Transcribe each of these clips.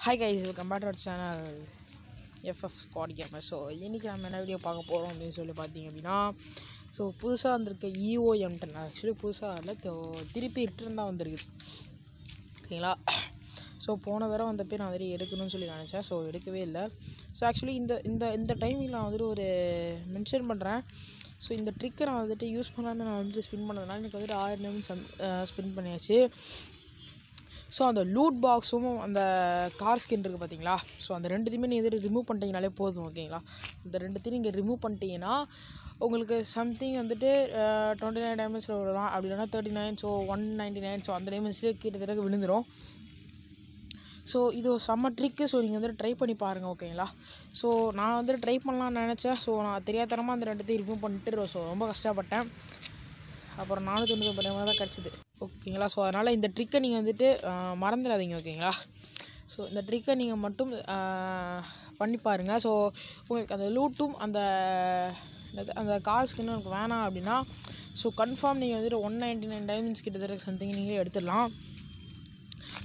Hi guys welcome back to channel FF squad gamer so இன்றைக்கி நம்ம என்ன video பார்க்க போகிறோம் அப்படின்னு சொல்லி பார்த்தீங்க அப்படின்னா ஸோ புதுசாக வந்திருக்க இஓஎம் டென் ஆக்சுவலி புதுசாக இல்லை தோ- திருப்பி ரிட்டர்ன் தான் வந்திருக்கு. ஓகேங்களா? ஸோ போன தடவை வந்தப்போ நான் வந்துட்டு எடுக்கணும்னு சொல்லி நினச்சேன். ஸோ எடுக்கவே இல்லை. ஸோ ஆக்சுவலி இந்த இந்த இந்த டைமில் நான் வந்துட்டு ஒரு மென்ஷன் பண்ணுறேன் ஸோ இந்த ட்ரிக்கை நான் வந்துட்டு யூஸ் பண்ணாமல் நான் வந்துட்டு ஸ்பின் பண்ணதுனால எனக்கு வந்துட்டு ஆயிரம் நிமிஷம் ஸ்பின் பண்ணியாச்சு. ஸோ அந்த லூட் பாக்ஸும் அந்த கார் ஸ்கின் இருக்குது பார்த்தீங்களா ஸோ அந்த ரெண்டுத்தையுமே நீங்கள் ரிமூவ் பண்ணிட்டீங்கனாலே போதும் ஓகேங்களா இந்த ரெண்டுத்தையும் நீங்கள் ரிமூவ் பண்ணிட்டீங்கன்னா உங்களுக்கு சம்திங் வந்துட்டு டுவெண்ட்டி நைன் டைமண்ட்ஸில் விடலாம் அப்படி இல்லைனா thirty nine so one ninety nine so அந்த டைமண்ட்ஸ்லேயே கிட்டத்தட்ட விழுந்துடும் ஸோ இது ஒரு செம்ம ட்ரிக்கு ஸோ நீங்கள் வந்துட்டு ட்ரை பண்ணி பாருங்கள் ஓகேங்களா ஸோ நான் வந்துட்டு ட்ரை பண்ணலாம்னு நினச்சேன். ஸோ நான் தெரியாதனமாக அந்த ரெண்டுத்தையும் ரிமூவ் பண்ணிட்டு ஸோ ரொம்ப கஷ்டப்பட்டேன். அப்புறம் நானூற்றி தொண்ணூற்றி டைம் தான் கிடச்சிது. ஓகேங்களா? ஸோ அதனால் இந்த ட்ரிக்கை நீங்கள் வந்துட்டு மறந்துடாதீங்க ஓகேங்களா? ஸோ இந்த ட்ரிக்கை நீங்கள் மட்டும் பண்ணி பாருங்கள் ஸோ உங்களுக்கு அந்த லூட்டும் அந்த அந்த காசுக்கு இன்னும் எனக்கு வேணாம் அப்படின்னா ஸோ கன்ஃபார்ம் நீங்கள் வந்துட்டு ஒன் நைன்ட்டி நைன் டைமண்ட்ஸ் கிட்டத்தட்ட சம்திங் நீங்களே எடுத்துடலாம்.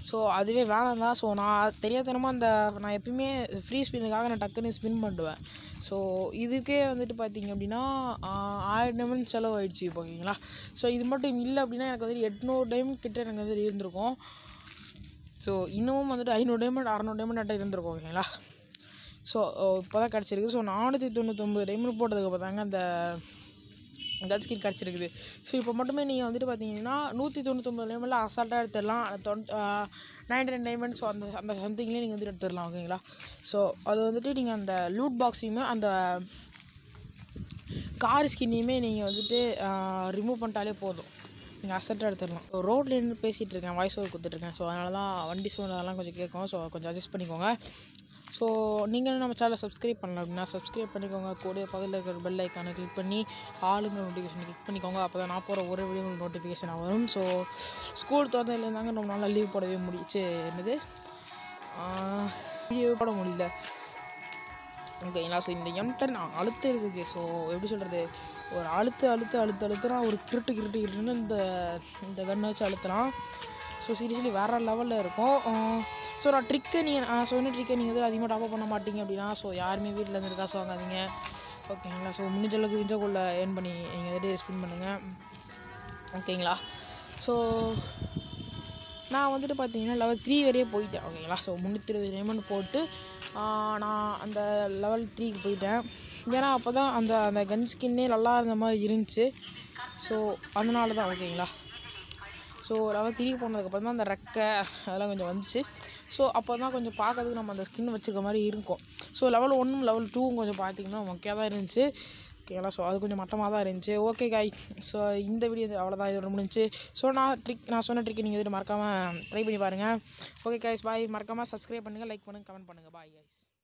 ஸோ அதுவே வேணாம் தான் ஸோ நான் தெரியாதனமாக அந்த நான் எப்பயுமே ஃப்ரீ ஸ்பின்னுக்காக நான் டக்குன்னு ஸ்பின் பண்ணுவேன். ஸோ இதுக்கே வந்துட்டு பார்த்தீங்க அப்படின்னா ஆயிரம் டைம் செலவாயிடுச்சு இப்போ ஓகேங்களா? ஸோ இது மட்டும் இல்லை அப்படின்னா எனக்கு வந்துட்டு எட்நூறு டைம் கிட்ட எனக்கு வந்துட்டு இருந்திருக்கும். ஸோ இன்னமும் வந்துட்டு ஐநூறு டைமண்ட் அறநூறு டைமண்ட் அட்டை இருந்திருக்கும் ஓகேங்களா? ஸோ இப்போ தான் கிடச்சிருக்கு. ஸோ நானூற்றி தொண்ணூற்றொம்பது டைமண்ட் போட்டதுக்கு பார்த்தாங்க அந்த கன் ஸ்கின் கிடச்சிருக்குது. ஸோ இப்போ மட்டுமே நீங்கள் வந்துட்டு பார்த்தீங்கன்னா நூற்றி தொண்ணூத்தொம்பது லேமெல்லாம் அசால்ட்டாக எடுத்துடலாம். நைன்டி நைன் டைமண்ட் ஸோ அந்த அந்த சம்திங்லேயே நீங்கள் வந்துட்டு எடுத்துடலாம் ஓகேங்களா ஸோ அது வந்துட்டு நீங்கள் அந்த லூட் பாக்ஸையுமே அந்த கார் ஸ்கின்னையுமே நீங்கள் வந்துட்டு ரிமூவ் பண்ணிட்டாலே போதும். நீங்கள் அசட்டாக எடுத்துடலாம். ஸோ ரோட்டில் நின்று பேசிகிட்டு இருக்கேன் வாய்ஸ் ஓவர் கொடுத்துட்ருக்கேன் ஸோ அதனால தான் வண்டி சவுண்ட் அதெல்லாம் கொஞ்சம் கேட்கும். ஸோ கொஞ்சம் அட்ஜஸ்ட் பண்ணிக்கோங்க. ஸோ நீங்களும் நம்ம சேனலை சப்ஸ்கிரைப் பண்ணலாம் அப்படின்னா சப்ஸ்கிரைப் பண்ணிக்கோங்க. கூட பக்கத்தில் இருக்கிற பெல் ஐக்கானை கிளிக் பண்ணி ஆளுங்க நோட்டிஃபிகேஷன் கிளிக் பண்ணிக்கோங்க. அப்போ தான் நான் போகிற ஒரு வீடியோ நோட்டிஃபிகேஷன் வரும். ஸோ ஸ்கூல் திறந்ததுலேருந்தாங்க ரொம்ப நாளாக லீவ் போடவே முடிச்சு. என்னது? வீடியோ போட முடியல. ஓகேங்களா ஸோ இந்த எம்டன் நான் இருக்குது ஸோ எப்படி சொல்கிறது ஒரு அழுத்து அழுத்து அழுத்து அழுத்துனா ஒரு கிருட்டு கிருட்டு கிருட்டுன்னு இந்த இந்த கன்னை வச்சு அழுத்துனா ஸோ சீரியஸ்லி வேறு லெவலில் இருக்கும். ஸோ நான் ட்ரிக்கை நீங்கள் நான் சொன்ன ட்ரிக்கை நீங்கள் வந்து அதிகமாக டாப் பண்ண மாட்டீங்க அப்படின்னா ஸோ யாருமே வீட்டில் இருந்து காசு வாங்காதீங்க. ஓகேங்களா ஸோ முடிஞ்ச அளவுக்கு விஞ்சக்குள்ளே ஏர்ன் பண்ணி நீங்கள் வந்துட்டு ஸ்பின் பண்ணுங்கள் ஓகேங்களா ஸோ நான் வந்துட்டு பார்த்தீங்கன்னா லெவல் த்ரீ வரையே போயிட்டேன். ஓகேங்களா ஸோ முந்நூற்றி இருபது ரேமண்ட் போட்டு நான் அந்த லெவல் த்ரீக்கு போயிட்டேன். ஏன்னா அப்போ தான் அந்த அந்த கன் ஸ்கின்னே நல்லா இருந்த மாதிரி இருந்துச்சு. ஸோ அதனால தான் ஓகேங்களா ஸோ லெவல் த்ரீ போனதுக்கப்புறம் தான் அந்த ரெக்கை அதெல்லாம் கொஞ்சம் வந்துச்சு. ஸோ அப்போ தான் கொஞ்சம் பார்க்கறதுக்கு நம்ம அந்த ஸ்கின் வச்சுருக்க மாதிரி இருக்கும். ஸோ லெவல் ஒன்றும் லெவல் டூவும் கொஞ்சம் பார்த்திங்கன்னா மொக்கையாக தான் இருந்துச்சு. ஓகேங்களா ஸோ அது கொஞ்சம் மட்டமாக தான் இருந்துச்சு. ஓகே காய் ஸோ இந்த வீடியோ அவ்வளோதான் இதோட முடிஞ்சு ஸோ நான் ட்ரிக் நான் சொன்ன ட்ரிக் நீங்கள் இது மறக்காமல் ட்ரை பண்ணி பாருங்கள் ஓகே காய்ஸ் பாய் மறக்காமல் சப்ஸ்கிரைப் பண்ணுங்கள் லைக் பண்ணுங்கள் கமெண்ட் பண்ணுங்கள் பாய் காய்ஸ்